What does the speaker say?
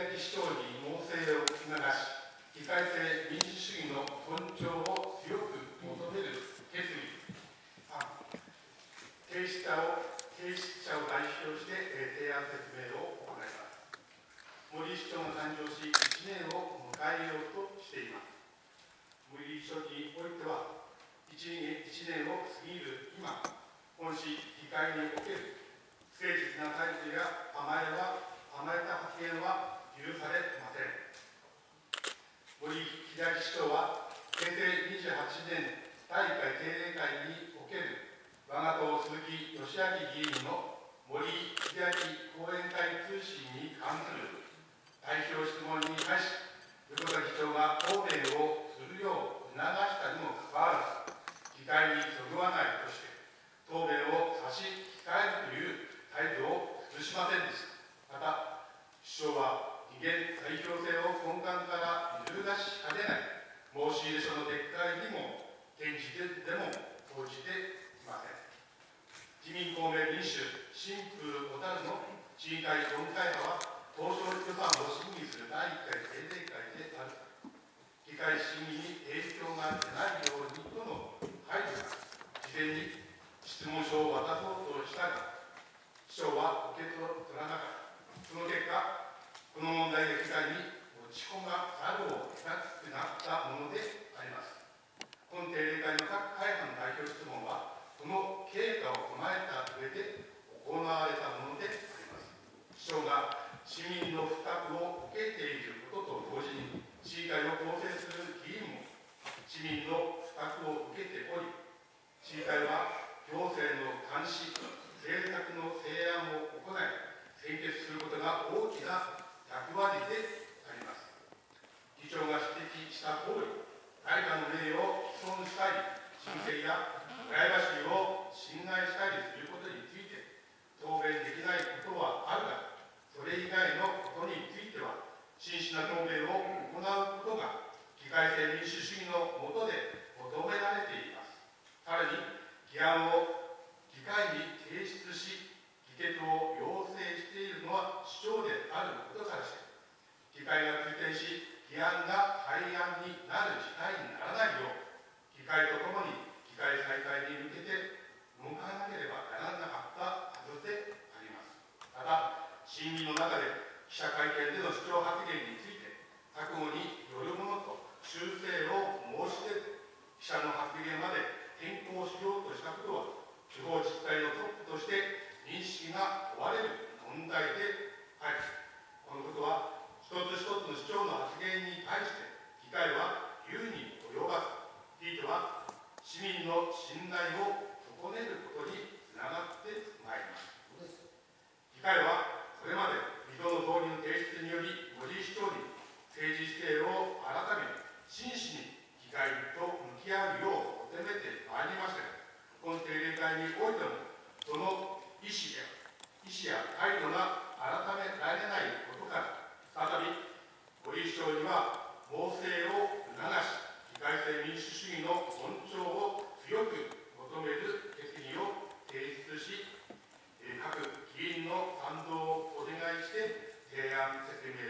明市長に猛省を促し、議会制民主主義の尊重を強く求める。決意、提出者を提出者を代表して提案説明を行います。森市長が誕生し、1年を迎えようとしています。森署においては1年 ,1 年を過ぎる。今、本市議会における。誠実な態度や甘えは甘えた発言は許されません。森秀明市長は平成28年大会定例会における我が党鈴木義明議員の森秀明後援会通信に関する代表質問に対し、横田議長が答弁をするよう促したにもかかわらず、議会にそぐわないとして、答弁を差し控えるという態度を崩しませんでした。また、首相は威厳代表性を根幹から揺るがしかねない申し入れ書の撤回にも現時点でも応じていません。自民公明民主新風小樽の市議会4会派は当初予算を審議する第1回定例会である議会審議に影響が出ないようにとの配慮が事前に質問書を渡そうとしたが市長は受け取らなかったその結果この問題が議会に持ち込まざるを得なくなったものであります本定例会の各会派の代表質問はこの経過を踏まえた上でわれたものであります市長が市民の負託を受けていることと同時に、市議会を構成する議員も市民の負託を受けており、市議会は行政の監視、政策の提案を行い、選決することが大きな役割であります。議長が指摘した通り、誰かの名誉を毀損したり、申請やプライバシーを侵害したりすることについて、答弁できないことはあるが、それ以外のことについては、弁を行うことが、議会制民主主義の下で求められています。さらに、議案を議会に提出し、議決を要請しているのは市長であることからして、議会が空転し、議案が廃案になる事態にならないよう、議会とともに議会再開にとしたことは地方自治体のトップとして認識が問われる問題でありこのことは一つ一つの市長の発言に対して議会は優に及ばずひいては市民の信頼を損ねることにつながってまいります。議会は会においても、その意思や意思や態度が改められないことから、再び、ご一省には、猛省を促し、議会制民主主義の尊重を強く求める決議を提出し、各議員の賛同をお願いして、提案説明